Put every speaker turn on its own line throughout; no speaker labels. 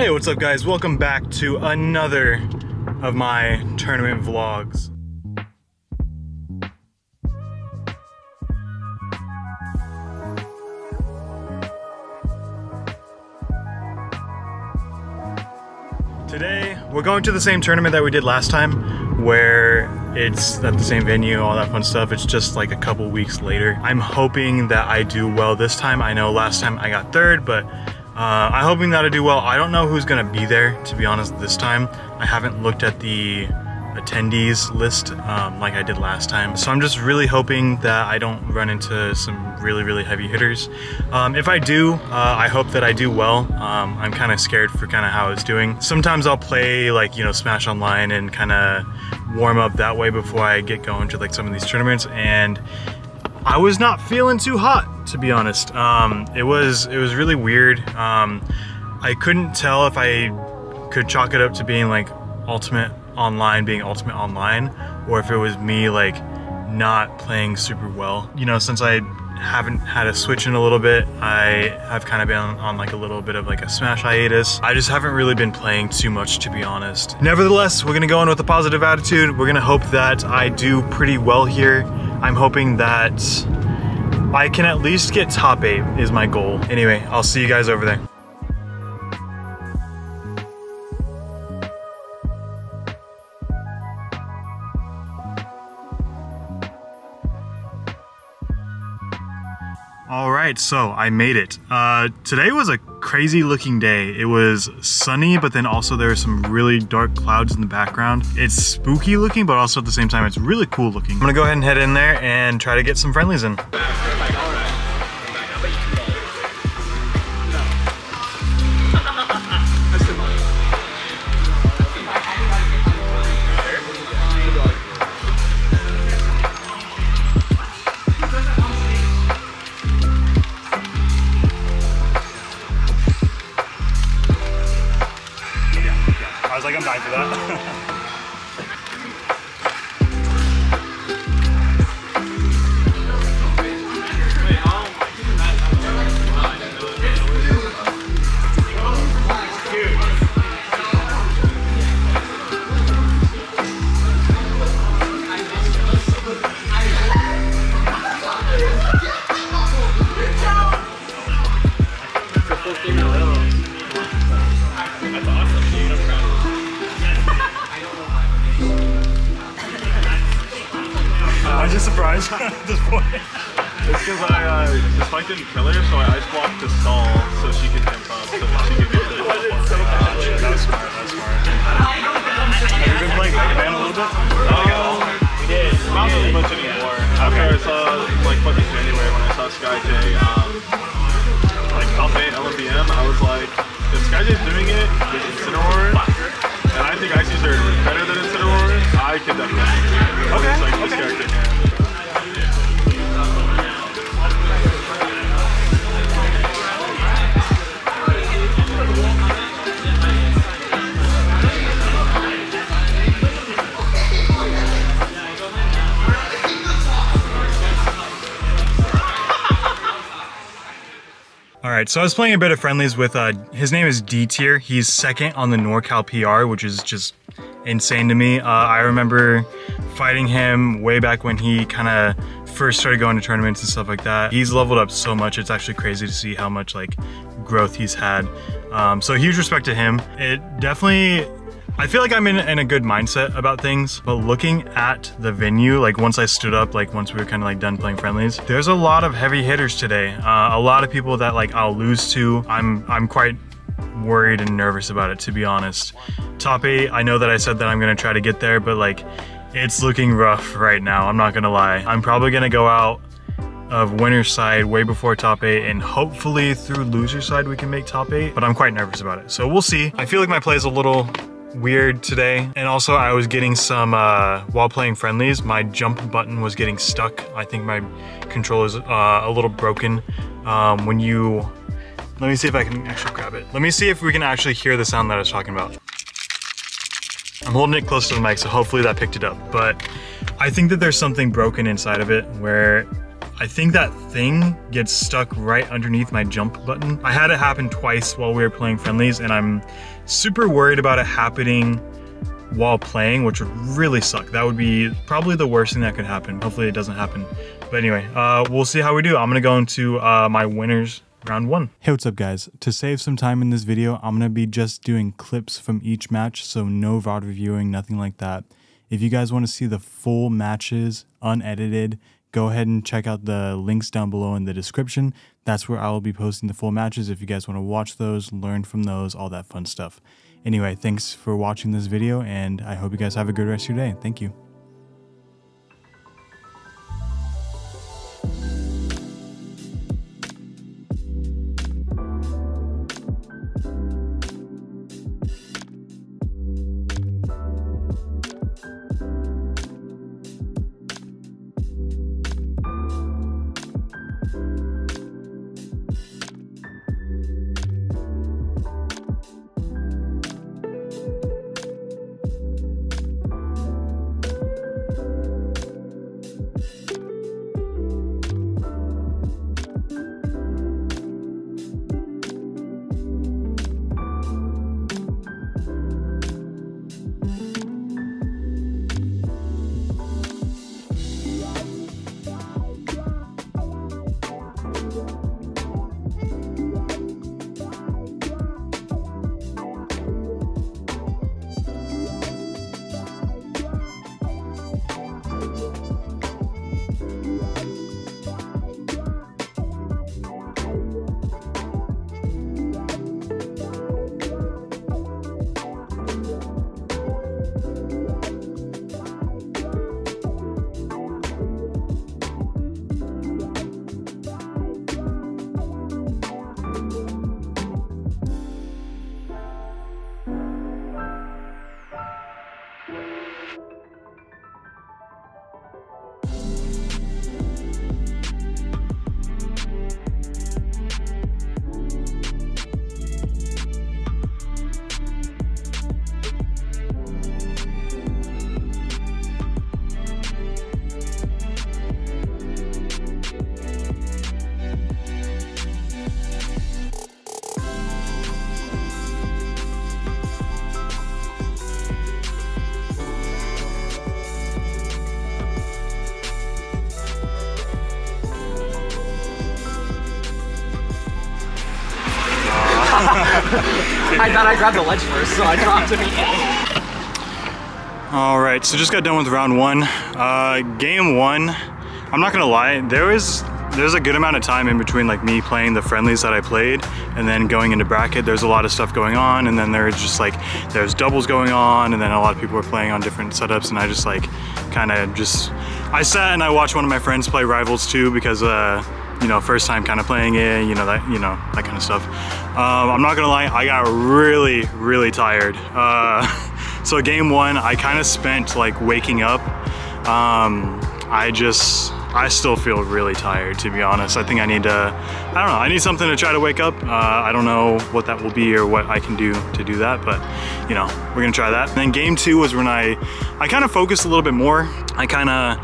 Hey, what's up guys? Welcome back to another of my tournament vlogs. Today, we're going to the same tournament that we did last time, where it's at the same venue, all that fun stuff. It's just like a couple weeks later. I'm hoping that I do well this time. I know last time I got third, but uh, I'm hoping that I do well. I don't know who's gonna be there, to be honest, this time. I haven't looked at the attendees list um, like I did last time. So I'm just really hoping that I don't run into some really, really heavy hitters. Um, if I do, uh, I hope that I do well. Um, I'm kind of scared for kind of how it's doing. Sometimes I'll play like, you know, Smash Online and kind of warm up that way before I get going to like some of these tournaments. And I was not feeling too hot, to be honest. Um, it was it was really weird. Um, I couldn't tell if I could chalk it up to being like ultimate online being ultimate online or if it was me like not playing super well. You know, since I haven't had a switch in a little bit, I have kind of been on like a little bit of like a smash hiatus. I just haven't really been playing too much to be honest. Nevertheless, we're gonna go in with a positive attitude. We're gonna hope that I do pretty well here. I'm hoping that I can at least get top eight is my goal. Anyway, I'll see you guys over there. All right, so I made it. Uh, today was a crazy looking day. It was sunny, but then also there are some really dark clouds in the background. It's spooky looking, but also at the same time, it's really cool looking. I'm gonna go ahead and head in there and try to get some friendlies in. I'm just surprised at this point.
It's because I, uh, the spike didn't kill her, so I ice blocked the stall so she could jump up, so she could get the top bar.
That was smart, that was smart. Have you been playing Mega Man a little bit?
Um, not really much anymore. After I saw, like, fucking January when I saw Sky J, um, like, top 8 LMBM, I was like, if Sky J's doing it with Incineroar, and I think Ices are better than Incineroar, I could definitely.
Okay,
like
okay. All right, so I was playing a bit of friendlies with, uh, his name is D tier. He's second on the NorCal PR, which is just insane to me. Uh, I remember fighting him way back when he kind of first started going to tournaments and stuff like that. He's leveled up so much. It's actually crazy to see how much like growth he's had. Um, so huge respect to him. It definitely I feel like I'm in, in a good mindset about things, but looking at the venue, like once I stood up, like once we were kind of like done playing friendlies, there's a lot of heavy hitters today. Uh, a lot of people that like I'll lose to. I'm I'm quite worried and nervous about it to be honest. Top eight, I know that I said that I'm gonna try to get there, but like it's looking rough right now. I'm not gonna lie. I'm probably gonna go out of winner's side way before top eight and hopefully through loser side we can make top eight, but I'm quite nervous about it. So we'll see. I feel like my play is a little weird today. And also I was getting some, uh, while playing friendlies, my jump button was getting stuck. I think my controller's uh, a little broken. Um, when you, let me see if I can actually grab it. Let me see if we can actually hear the sound that I was talking about. I'm holding it close to the mic, so hopefully that picked it up. But I think that there's something broken inside of it where I think that thing gets stuck right underneath my jump button. I had it happen twice while we were playing friendlies and I'm super worried about it happening while playing, which would really suck. That would be probably the worst thing that could happen. Hopefully it doesn't happen. But anyway, uh, we'll see how we do. I'm gonna go into uh, my winners round one. Hey, what's up guys? To save some time in this video, I'm gonna be just doing clips from each match, so no VOD reviewing, nothing like that. If you guys wanna see the full matches, unedited, go ahead and check out the links down below in the description. That's where I will be posting the full matches if you guys want to watch those, learn from those, all that fun stuff. Anyway, thanks for watching this video, and I hope you guys have a good rest of your day. Thank you.
I thought I grabbed the ledge first, so I dropped immediately.
All right, so just got done with round one. Uh, game one, I'm not gonna lie, there was there's a good amount of time in between like me playing the friendlies that I played and then going into bracket. There's a lot of stuff going on and then there's just like, there's doubles going on and then a lot of people were playing on different setups and I just like kind of just, I sat and I watched one of my friends play Rivals 2 because uh, you know, first time kind of playing it, you know, that, you know, that kind of stuff. Um, I'm not gonna lie, I got really, really tired. Uh, so game one, I kind of spent like waking up. Um, I just, I still feel really tired to be honest. I think I need to, I don't know, I need something to try to wake up. Uh, I don't know what that will be or what I can do to do that, but you know, we're gonna try that. And then game two was when I, I kind of focused a little bit more. I kind of,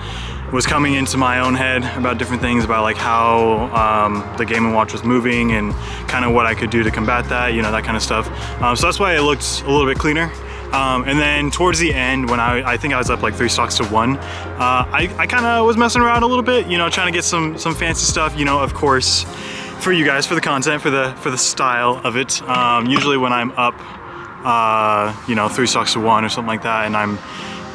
was coming into my own head about different things about like how um, the Game & Watch was moving and kind of what I could do to combat that, you know, that kind of stuff. Um, so that's why it looked a little bit cleaner. Um, and then towards the end, when I, I think I was up like three stocks to one, uh, I, I kind of was messing around a little bit, you know, trying to get some some fancy stuff, you know, of course, for you guys, for the content, for the for the style of it. Um, usually when I'm up, uh, you know, three stocks to one or something like that, and I'm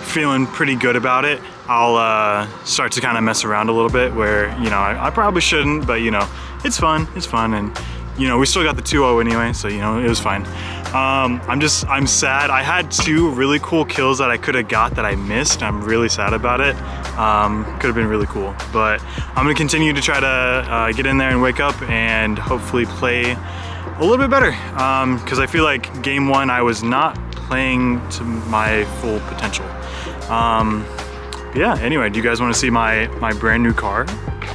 feeling pretty good about it, I'll uh, start to kind of mess around a little bit where, you know, I, I, probably shouldn't, but you know, it's fun, it's fun. And you know, we still got the 2-0 anyway, so you know, it was fine. Um, I'm just, I'm sad. I had two really cool kills that I could have got that I missed. I'm really sad about it. Um, could have been really cool, but I'm gonna continue to try to uh, get in there and wake up and hopefully play a little bit better. Because um, I feel like game one, I was not playing to my full potential. Um, yeah, anyway, do you guys want to see my, my brand new car?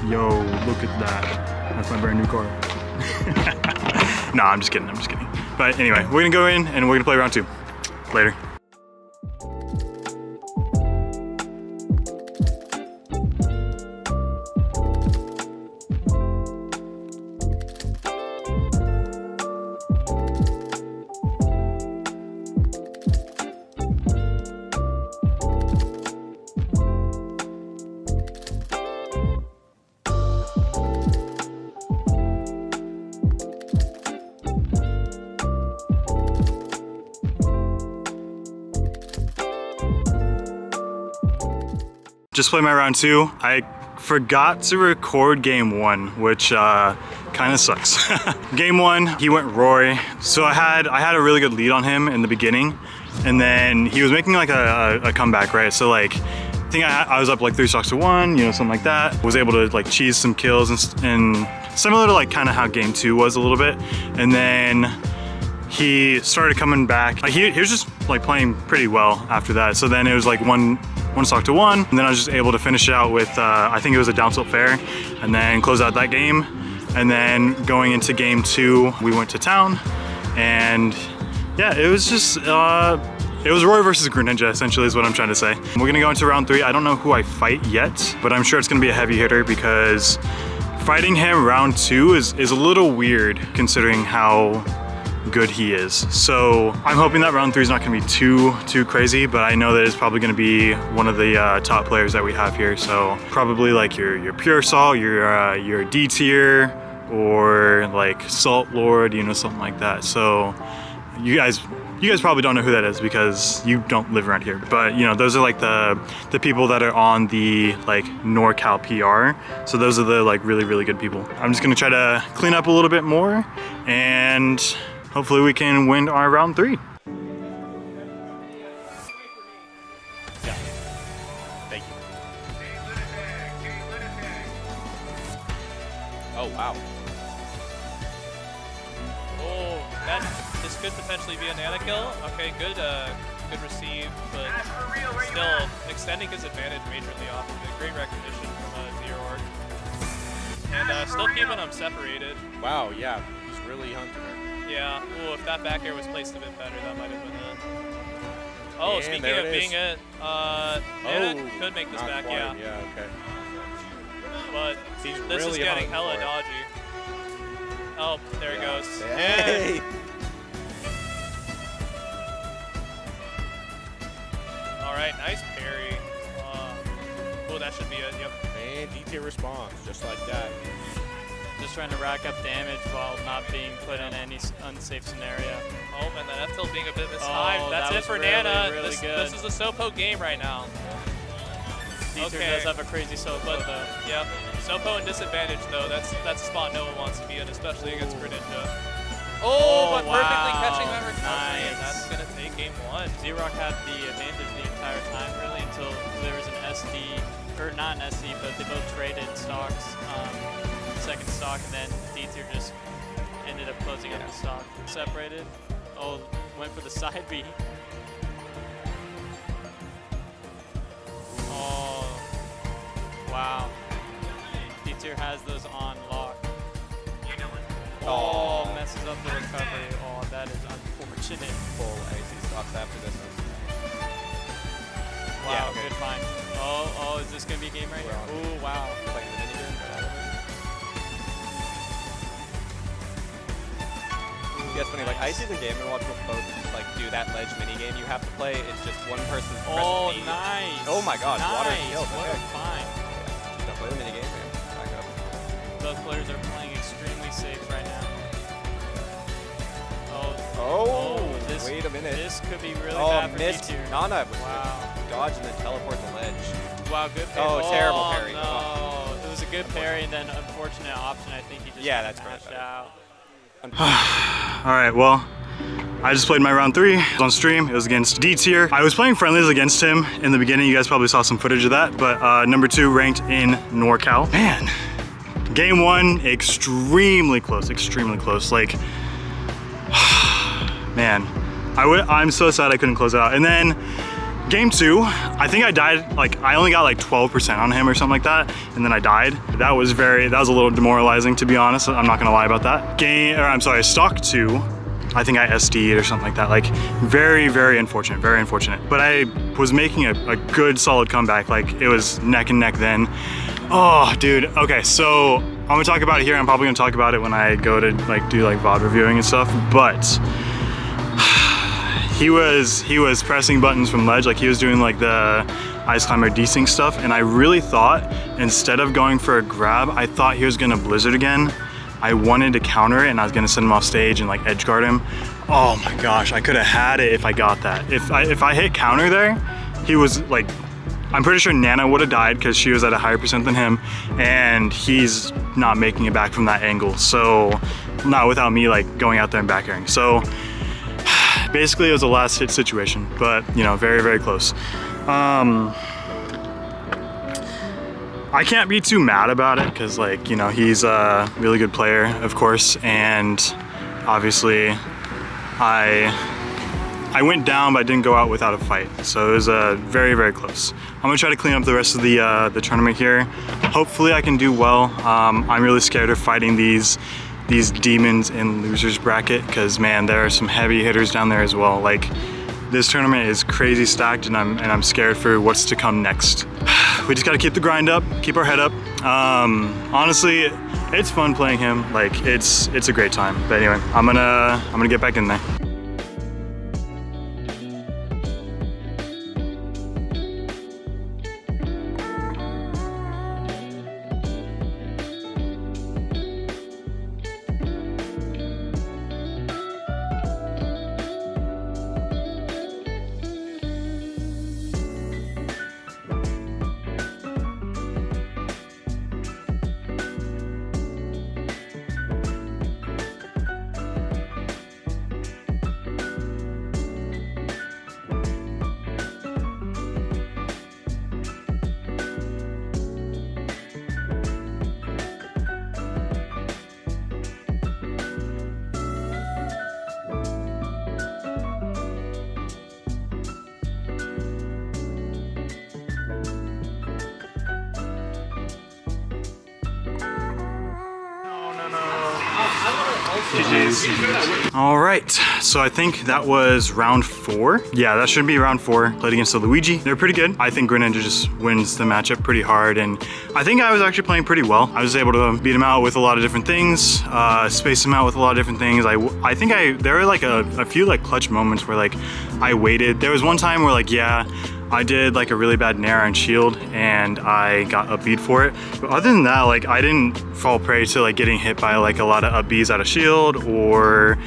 Yo, look at that. That's my brand new car. no, I'm just kidding, I'm just kidding. But anyway, we're gonna go in and we're gonna play round two. Later. Just played my round two. I forgot to record game one, which uh, kind of sucks. game one, he went Roy. So I had I had a really good lead on him in the beginning, and then he was making like a, a, comeback, right? So like, I think I, I, was up like three stocks to one, you know, something like that. Was able to like cheese some kills and, and similar to like kind of how game two was a little bit. And then he started coming back. He, he was just like playing pretty well after that. So then it was like one one stock to one, and then I was just able to finish it out with, uh, I think it was a down tilt fair, and then close out that game. And then going into game two, we went to town, and yeah, it was just, uh, it was Roy versus Greninja, essentially is what I'm trying to say. We're gonna go into round three. I don't know who I fight yet, but I'm sure it's gonna be a heavy hitter because fighting him round two is, is a little weird considering how good he is. So I'm hoping that round three is not gonna be too, too crazy, but I know that it's probably gonna be one of the uh, top players that we have here. So probably like your, your Pure Salt, your, uh, your D tier, or like Salt Lord, you know, something like that. So you guys you guys probably don't know who that is because you don't live around here but you know those are like the the people that are on the like NorCal PR so those are the like really really good people I'm just gonna try to clean up a little bit more and hopefully we can win our round three.
Yeah. Thank you. Oh, wow.
Oh, that this could potentially be a nana kill. Okay, good, uh, good receive, but still extending his advantage majorly off of it. Great recognition from uh, Zero Orc. And uh, still keeping them separated.
Wow, yeah, he's really hunting her.
Yeah. Ooh, if that back air was placed a bit better, that might have been it. Oh,
And
speaking of
it
being it, uh,
Oh,
could make this back,
quite,
yeah.
Yeah, okay.
But
He's
this
really
is getting hella
it.
dodgy. Oh, there he
Yeah.
goes.
Hey!
All right, nice parry. Uh, oh, that should be it. Yep.
And D-tier response, just like that.
Just trying to rack up damage while not being put in any unsafe scenario.
Oh, and then F tilt being a bit mistimed.
Oh,
That's
that
it for
really,
Nana.
really
this,
good.
this is a Sopo game right now. Okay.
does have a crazy solo
But
though.
yep, Sopo and disadvantage though. That's that's a spot no one wants to be in, especially against Greninja. Oh,
Oh,
but perfectly catching that recovery, and
Nice.
that's gonna take game one.
Zeoark had the advantage the entire time really until there was an SD, or not an SD, but they both traded stocks, um, second stock, and then D-tier just ended up closing up the stock. Separated. Oh, went for the side B. Oh, wow. D-tier has those on lock. Oh, messes up the recovery. Oh, that is unfortunate.
Full AC stocks after this one.
Wow,
Yeah, okay.
good find. Oh, oh, is this gonna be a game right here? Oh, wow.
Yeah, it's funny, like I season game and watch both like do that ledge minigame you have to play. It's just one person
Oh, nice.
Oh my God,
nice.
water kills,
What
okay.
a find.
Don't play the minigame, man. Back up.
Both players are playing extremely safe right now. Oh,
Oh, oh
this,
wait a minute.
This could be really
oh,
bad for
missed.
D-tier.
Nana was
Wow.
dodge and then teleport the ledge.
Wow, good oh, parry.
Oh, terrible
Oh,
parry.
No, it was a good parry and then unfortunate option. I think he just
Yeah, that's correct.
out.
All right, well, I just played my round three on stream. It was against D tier. I was playing friendlies against him in the beginning. You guys probably saw some footage of that, but uh, number two ranked in NorCal. Man, game one, extremely close, extremely close. Like, man, I'm so sad I couldn't close it out. And then game two, I think I died, like I only got like 12% on him or something like that. And then I died. That was very, that was a little demoralizing to be honest. I'm not gonna lie about that. Game, or I'm sorry, stock two, I think I SD'd or something like that. Like very, very unfortunate, very unfortunate. But I was making a, a good solid comeback. Like it was neck and neck then. Oh, dude. Okay, so I'm gonna talk about it here. I'm probably gonna talk about it when I go to like do like VOD reviewing and stuff. But he was he was pressing buttons from ledge, like he was doing like the ice climber desync stuff, and I really thought instead of going for a grab, I thought he was gonna blizzard again. I wanted to counter it and I was gonna send him off stage and like edge guard him. Oh my gosh, I could have had it if I got that. If I if I hit counter there, he was like I'm pretty sure Nana would have died because she was at a higher percent than him, and he's not making it back from that angle. So, not without me like going out there and back airing. So, basically, it was a last hit situation, but you know, very very close. Um, I can't be too mad about it because like, you know, he's a really good player, of course, and obviously I I went down but I didn't go out without a fight. So it was uh, very, very close. I'm gonna try to clean up the rest of the, uh, the tournament here. Hopefully I can do well. Um, I'm really scared of fighting these these demons in losers bracket because man, there are some heavy hitters down there as well. Like this tournament is crazy stacked and I'm, and I'm scared for what's to come next. we just gotta keep the grind up, keep our head up. Um, honestly, it's fun playing him. Like it's it's a great time. But anyway, I'm gonna I'm gonna get back in there. All right, so I think that was round four. Yeah, that should be round four. Played against the Luigi. They're pretty good. I think Greninja just wins the matchup pretty hard, and I think I was actually playing pretty well. I was able to beat him out with a lot of different things, uh, space him out with a lot of different things. I, I think I there were like a, a few like clutch moments where like I waited. There was one time where like, yeah, I did like a really bad Nair on shield and I got up beat for it. But other than that, like I didn't fall prey to like getting hit by like a lot of up Bs out of shield or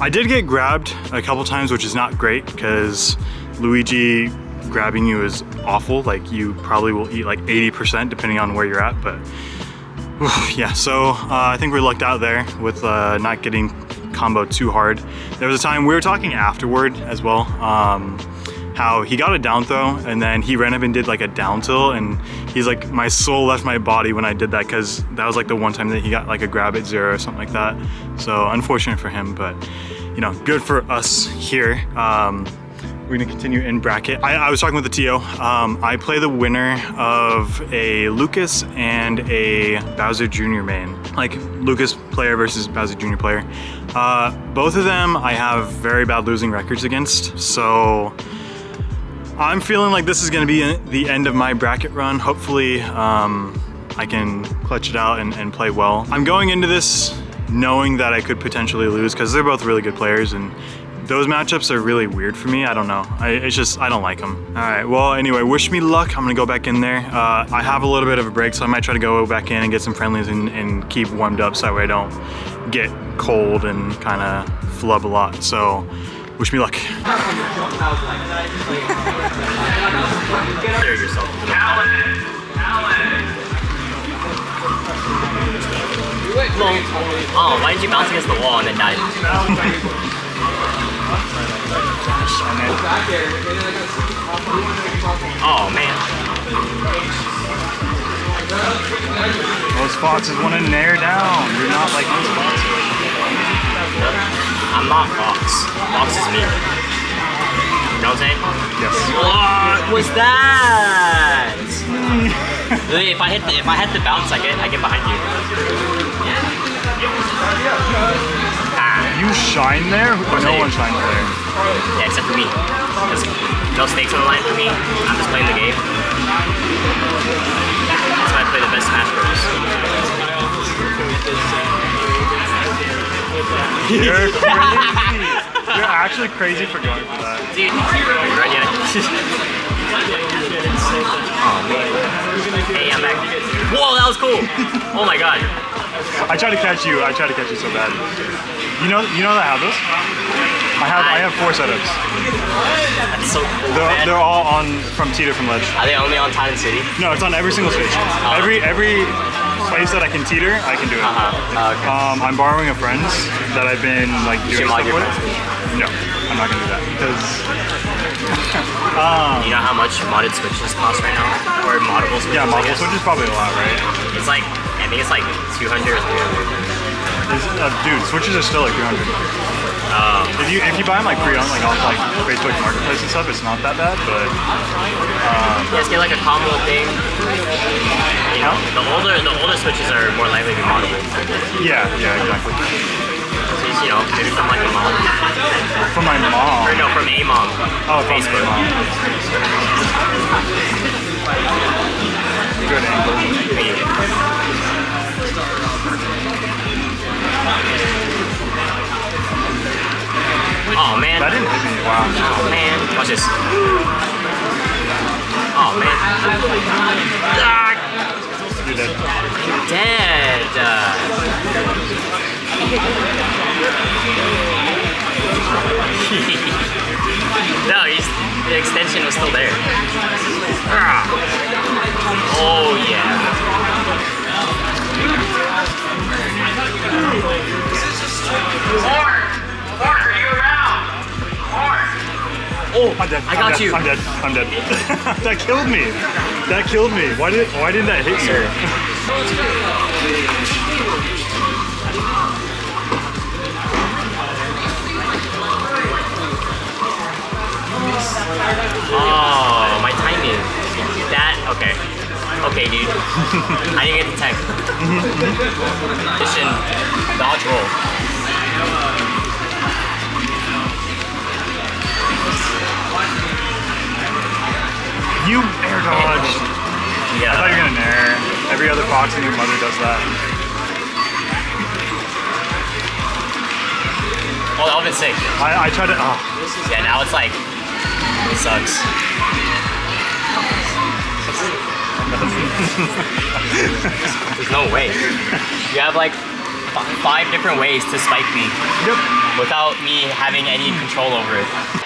I did get grabbed a couple times, which is not great because Luigi grabbing you is awful. Like you probably will eat like 80% depending on where you're at, but yeah, so uh, I think we lucked out there with uh, not getting combo too hard. There was a time we were talking afterward as well. Um, how he got a down throw and then he ran up and did like a down tilt and he's like my soul left my body when I did that because that was like the one time that he got like a grab at zero or something like that so unfortunate for him but you know good for us here um, we're gonna continue in bracket. I, I was talking with the TO. Um, I play the winner of a Lucas and a Bowser Jr. main. Like Lucas player versus Bowser Jr. player. Uh, both of them I have very bad losing records against. So I'm feeling like this is gonna be the end of my bracket run. Hopefully um, I can clutch it out and, and, play well. I'm going into this knowing that I could potentially lose because they're both really good players and those matchups are really weird for me. I don't know. I, it's just, I don't like them. All right, well, anyway, wish me luck. I'm gonna go back in there. Uh, I have a little bit of a break, so I might try to go back in and get some friendlies and, and keep warmed up so that way I don't get cold and kind of flub a lot. So Wish me luck. Clear yourself.
Oh, why did you bounce against the wall and then die? oh man.
Those foxes want to nair down. You're not like those foxes.
I'm not Fox. Fox is me. You know what I'm saying?
Yes.
What was that? if I hit the, if I hit the bounce, I get I get behind you.
Ah. You shine there? no one shines there.
Yeah, except for me. There's no stakes on the line for me. I'm just playing the game. That's why I play the best Smash Bros.
You're crazy. You're actually crazy for going for that.
Dude, you're right yet? oh man. Hey, I'm back. Whoa, that was cool. Oh my god.
I tried to catch you. I tried to catch you so bad. You know, you know that I have those. I have I have four setups.
That's so cool,
They're,
man.
they're all on from Teeter from Ledge.
Are they only on Titan City?
No, it's on every single Switch. Every every place that I can teeter, I can do it.
Uh-huh. okay.
Um, I'm borrowing a friend's that I've been like doing stuff with. No, I'm not gonna do that because
you know how much modded switches cost right now? Or moddable switches?
yeah,
I
model
guess?
Switch is probably a lot, right?
It's like, I think it's like 200 or 300.
Is, uh, dude, Switches are still like 300.
Um,
If you if you buy them like pre-owned, like off like Facebook Marketplace and stuff, it's not that bad. But
you guys get like a combo thing. You know, the older the older switches are more likely to be moddable.
yeah, yeah, exactly.
So you know, maybe from like a mom.
From my mom.
Or no, from a mom.
Oh, from
Facebook.
my mom. Good angle.
Oh man.
That didn't hit me. Wow.
Oh man. Watch this. Oh man. Ah,
You're dead.
dead. Uh, no, he's, the extension was still there. Ah. Oh yeah.
Oh, I'm dead.
I
I'm
got
dead.
you.
I'm dead. I'm dead. that killed me. That killed me. Why did Why didn't that hit you?
Oh, my timing. That okay. Okay, dude. I didn't get the tech. Mission dodge roll.
You air dodged. I thought you were gonna nair. Every other fox and your mother does that.
Oh, that would've been sick.
I, I tried to. Oh,
Yeah, now it's like it sucks. There's no way. You have like f- five different ways to spike me
yep.
without me having any control over it.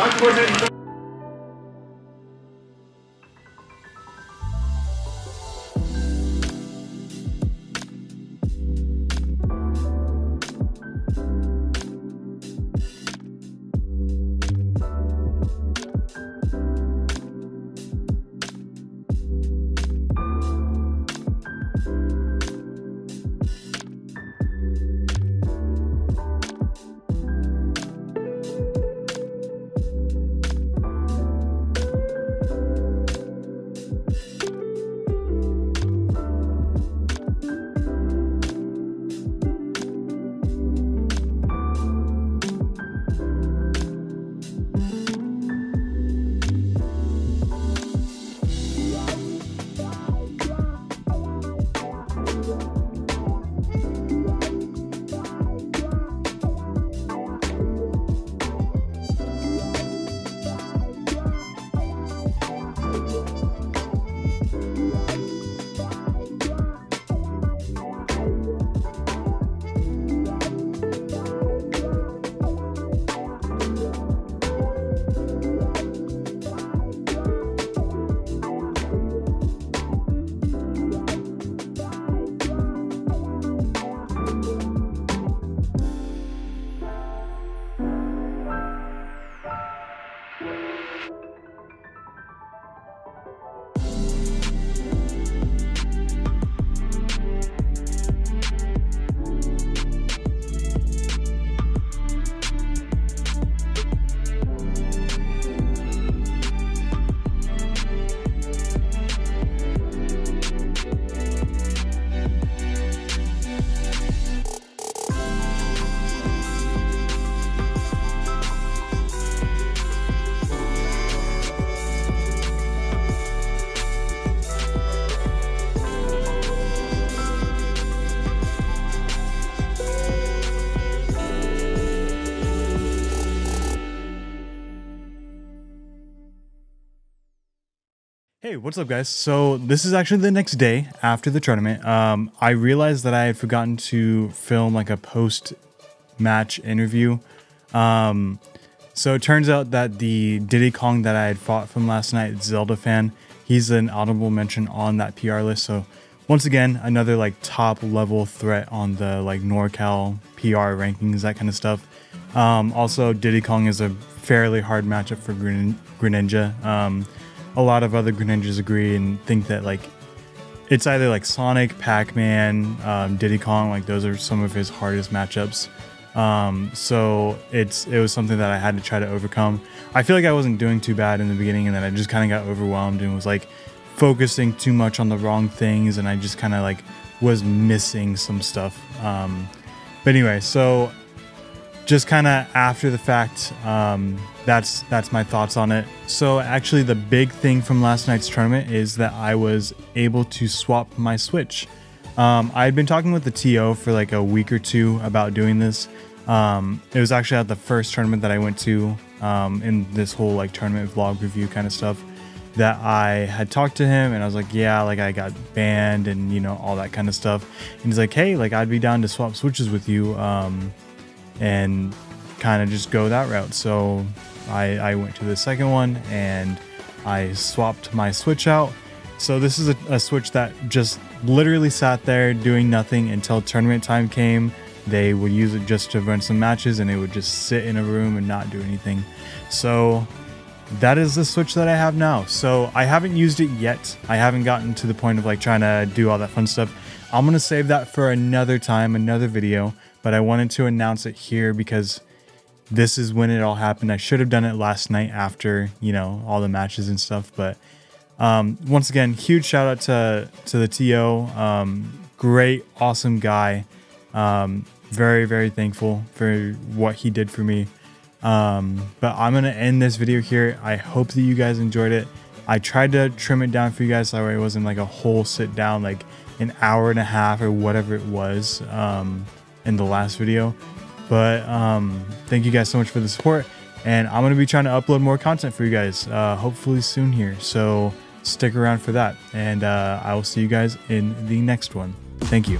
Luck.
Hey, what's up, guys? So this is actually the next day after the tournament. Um, I realized that I had forgotten to film like a post-match interview. Um, so it turns out that the Diddy Kong that I had fought from last night, Zelda fan, he's an audible mention on that PR list. So once again, another like top level threat on the like NorCal PR rankings, that kind of stuff. Um, also, Diddy Kong is a fairly hard matchup for Gren- Greninja. Um, a lot of other Greninjas agree and think that like it's either like Sonic, Pac-Man, um, Diddy Kong, like those are some of his hardest matchups. Um, so it's it was something that I had to try to overcome. I feel like I wasn't doing too bad in the beginning, and then I just kind of got overwhelmed and was like focusing too much on the wrong things, and I just kind of like was missing some stuff. Um, but anyway, so just kind of after the fact, um, that's that's my thoughts on it. So actually, the big thing from last night's tournament is that I was able to swap my Switch. Um, I had been talking with the TO for like a week or two about doing this. Um, it was actually at the first tournament that I went to um, in this whole like tournament vlog review kind of stuff that I had talked to him and I was like, yeah, like I got banned and you know all that kind of stuff. And he's like, hey, like I'd be down to swap switches with you. Um, and kind of just go that route. So I, I went to the second one and I swapped my Switch out. So this is a, a Switch that just literally sat there doing nothing until tournament time came. They would use it just to run some matches and it would just sit in a room and not do anything. So that is the Switch that I have now. So I haven't used it yet. I haven't gotten to the point of like trying to do all that fun stuff. I'm going to save that for another time, another video but I wanted to announce it here because this is when it all happened. I should have done it last night after, you know, all the matches and stuff. But um, once again, huge shout out to, to the TO. Um, great, awesome guy. Um, very, very thankful for what he did for me. Um, but I'm going to end this video here. I hope that you guys enjoyed it. I tried to trim it down for you guys so it wasn't like a whole sit down, like an hour and a half or whatever it was. Um, in the last video. But um, thank you guys so much for the support. And I'm going to be trying to upload more content for you guys, uh, hopefully soon here. So stick around for that. And uh, I will see you guys in the next one. Thank you.